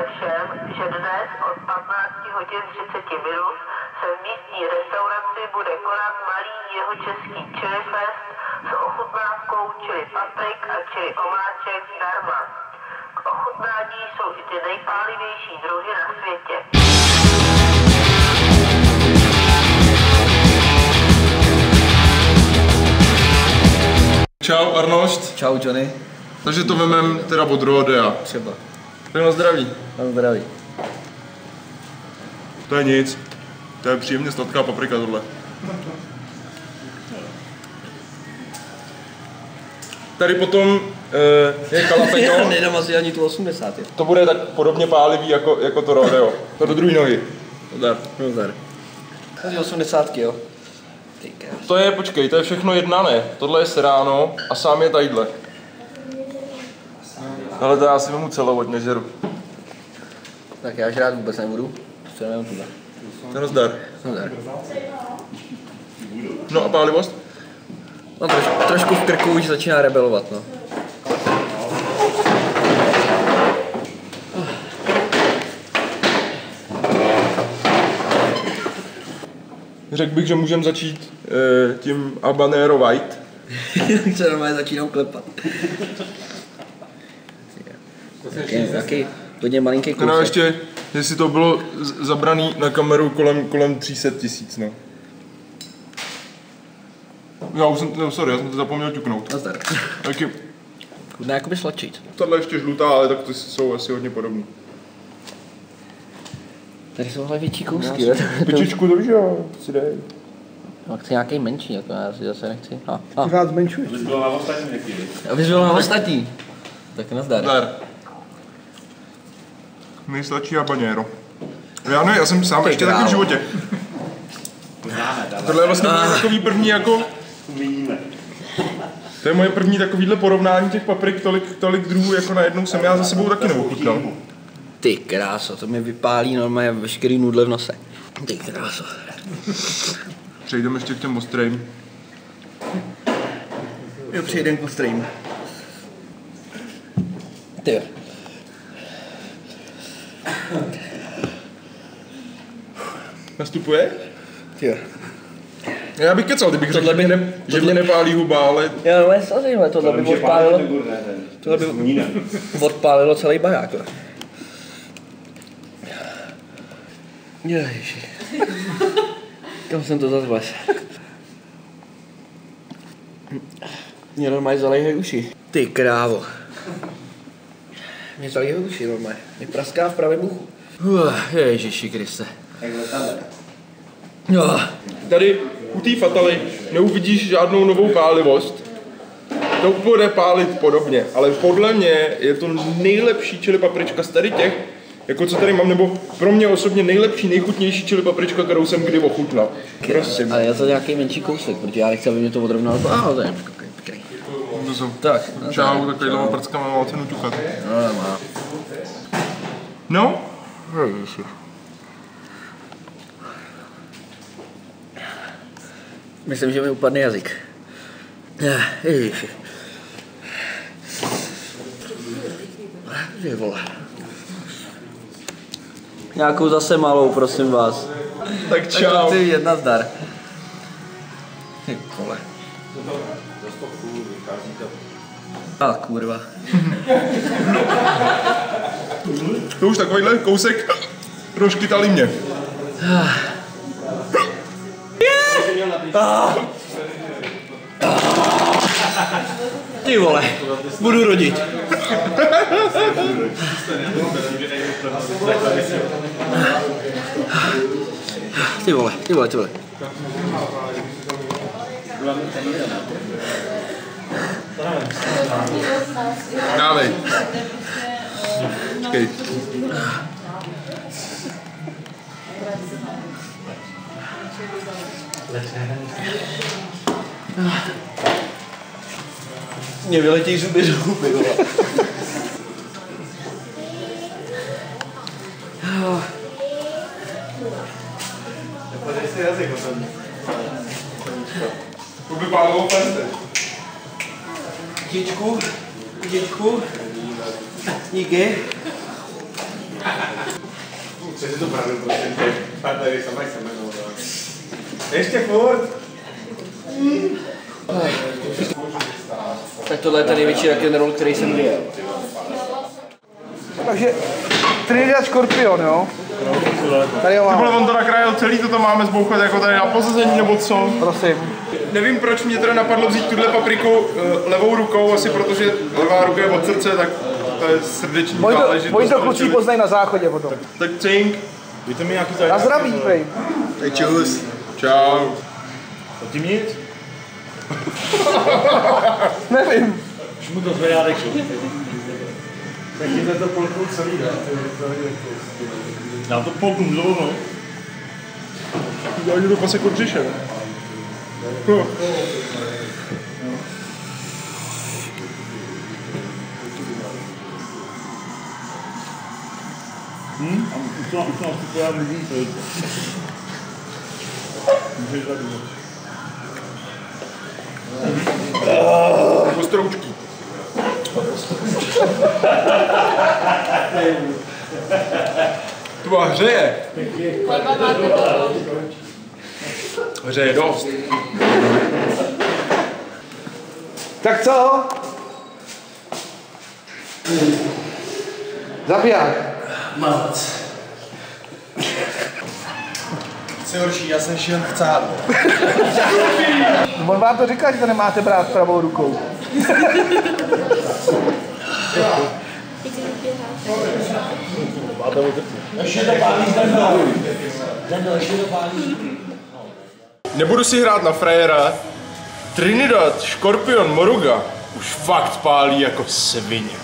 Všem, že dnes od 15 hodin 30 minut se v místní restauraci bude konat malý jeho český chili fest s ochutnávkou čili paprik a čili omáček zdarma. K ochutnání jsou i ty nejpálivější druhy na světě. Čau Arnošt, Čau Johnny, takže to vemem teda od Rodea. třeba. Tak na zdraví. Na zdraví. To je nic. To je příjemně sladká paprika tohle. Tady potom eh, je kalapeto. Nedám asi ani tu 80. Je. To bude tak podobně pálivý jako, jako to rodeo. To do druhé nohy. Zdar. Zdar. Asi 80, jo. To je, počkej, to je všechno jedna, ne? Tohle je seráno a sám je tadyhle. Ale to já si vemu celou, ať nežeru. Tak já žrát vůbec nebudu. Co nevím tuhle. To zdar. No zdar. No a pálivost? No trošku, trošku v krku už začíná rebelovat, no. Řekl bych, že můžeme začít eh, tím Habanero White. Se normálně začínám klepat. Jaký, jaký hodně malinký Teda kousek. ještě, jestli to bylo zabraný na kameru kolem, kolem 300 tisíc, no. Já už jsem, no, sorry, já jsem to zapomněl ťuknout. No zdar. Taky, Chudná jakoby sladčit. tohle ještě žlutá, ale tak ty jsou asi hodně podobný. Tady jsou ale větší kousky, jo. Pičičku to víš, jo, si dej. No, chci nějaký menší, jako já si zase nechci. A, a. Pořád zmenšuješ. Bylo na ostatní taky, viď? Abys byl na ostatní. Tak nazdar. Dar. Nejsladší habanero. Já ne, já jsem sám ještě taky v životě. Známe, dáme. Tohle je vlastně můj takový první jako, Uvidíme. to je moje první takovýhle porovnání těch paprik, tolik, tolik druhů jako najednou jsem já za sebou taky neochutnal. Ty kráso, to mi vypálí normálně veškerý nudle v nose. Ty kráso. Přejdeme ještě k těm ostrým. Jo, přejdem k ostrým. Ty jo. Nastupuje? Jo. Já bych kecal, kdybych řekl, Tohle že, by- mě ne, že mě nepálí huba, ale Já no, samozřejmě, ale tohle by odpálilo, tohle by odpálilo celý barák. jo. Ježiši. Kam jsem to zase vlez? Mě normálně zalejhají uši. Ty krávo. Mě zalejhají uši normálně. Mě praská v pravém uchu. Uh, Ježiši Kriste. Jo. tady u té Fataly neuvidíš žádnou novou pálivost. To bude pálit podobně, ale podle mě je to nejlepší čili paprička z tady těch, jako co tady mám, nebo pro mě osobně nejlepší, nejchutnější čili paprička, kterou jsem kdy ochutnal. Prosím. Ale je to nějaký menší kousek, protože já nechci, aby mě to odrovnalo. Ah, to je. To jsou Tak, no, čau, tak, takovýhle prckama má cenu ťukat. No, nemá. No, Ježiši. Myslím, že mi upadne jazyk. Ježiši. Ty vole. Nějakou zase malou, prosím vás. tak Tak čau. ty jedna zdar. A kurva. To už takovýhle kousek rozkytali mě. Ty vole, budu rodit. Ty vole, ty vole, ty vole. Dávej. Počkej. Mě vyletí zuby z huby, vole. To by pálilo peste. Děčku, děčku, díky. Přesně to pravdu, prosím tě. Partnery, sama se jmenou. Ještě furt. Tak tohle je ten největší rock'n'roll, který jsem viděl. Takže Trinidad Scorpion, jo? Tady ho máme, on to nakrájel celý, to tam máme zbouchat jako tady na pozazení nebo co? prosím. Nevím, proč mě teda napadlo vzít tuhle papriku uh, levou rukou, asi protože levá ruka je od srdce, tak to je srdeční to, záležitost. oni to kluci poznají na záchodě potom. Tak cink. Dejte mi nějaký tady. Na zdraví, prej. Tak čus. Čau. Tím nic? Nevím. Už mu to zvedá, tak jde to polkou celý, ne? Já to polknu zrovnou. Já jdu do paseku břiše. Hm. Hm? A už to, už to nastupuje lidí, to je... Můžeš dát důvod. Ostroučky. Tvoje hřeje. Hřeje dost. Tak co? Zabiják. Co je horší, já jsem šel chcát. On vám to říká, že to nemáte brát pravou rukou. Nebudu si hrát na frajera. Trinidad, Škorpion, Moruga už fakt pálí jako svině.